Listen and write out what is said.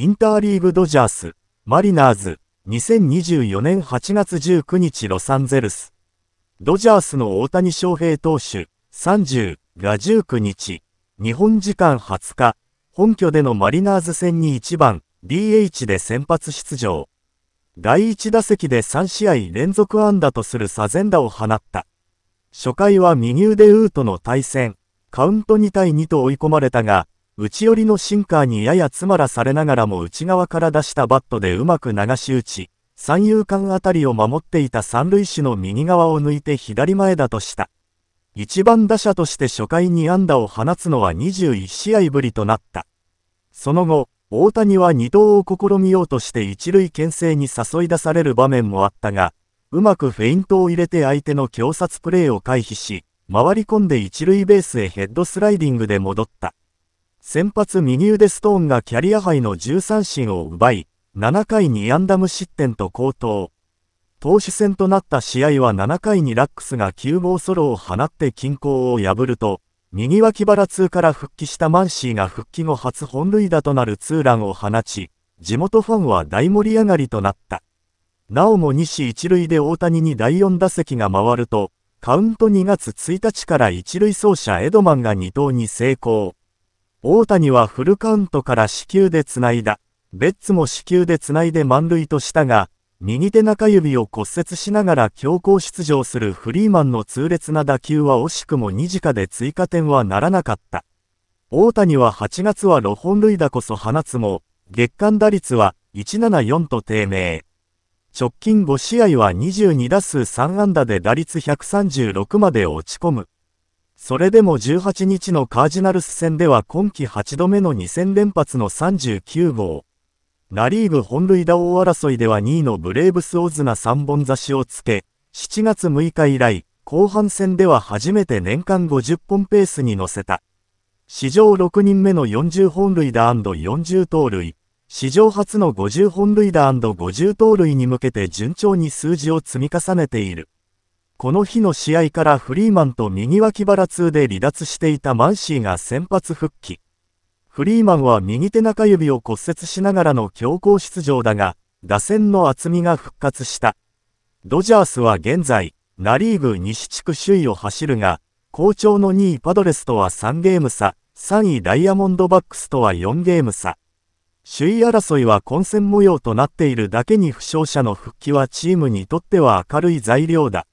インターリーグドジャース、マリナーズ、2024年8月19日ロサンゼルス。ドジャースの大谷翔平投手、30が19日、日本時間20日、本拠でのマリナーズ戦に1番、DH で先発出場。第1打席で3試合連続安打とする左前打を放った。初回は右腕ウートの対戦、カウント2対2と追い込まれたが、内寄りのシンカーにやや詰まらされながらも内側から出したバットでうまく流し打ち、三遊間あたりを守っていた三塁手の右側を抜いて左前だとした。一番打者として初回に安打を放つのは21試合ぶりとなった。その後、大谷は二投を試みようとして一塁牽制に誘い出される場面もあったが、うまくフェイントを入れて相手の強殺プレーを回避し、回り込んで一塁ベースへヘッドスライディングで戻った。先発右腕ストーンがキャリアハイの13進を奪い、7回にアンダム失点と高騰。投手戦となった試合は7回にラックスが9号ソロを放って均衡を破ると、右脇腹痛から復帰したマンシーが復帰後初本塁打となるツーランを放ち、地元ファンは大盛り上がりとなった。なおも西一塁で大谷に第4打席が回ると、カウント2月1日から一塁走者エドマンが2投に成功。大谷はフルカウントから死球で繋いだ。ベッツも死球で繋いで満塁としたが、右手中指を骨折しながら強行出場するフリーマンの痛烈な打球は惜しくも2時間で追加点はならなかった。大谷は8月は6本塁打こそ放つも、月間打率は174と低迷。直近5試合は22打数3安打で打率136まで落ち込む。それでも18日のカージナルス戦では今季8度目の2戦連発の39号。ナリーグ本塁打王争いでは2位のブレーブスオズナ3本差しをつけ、7月6日以来、後半戦では初めて年間50本ペースに乗せた。史上6人目の40本塁打 &40 盗塁、史上初の50本塁打 &50 盗塁に向けて順調に数字を積み重ねている。この日の試合からフリーマンと右脇腹痛で離脱していたマンシーが先発復帰。フリーマンは右手中指を骨折しながらの強行出場だが、打線の厚みが復活した。ドジャースは現在、ナリーグ西地区首位を走るが、好調の2位パドレスとは3ゲーム差、3位ダイヤモンドバックスとは4ゲーム差。首位争いは混戦模様となっているだけに負傷者の復帰はチームにとっては明るい材料だ。